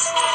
Yes.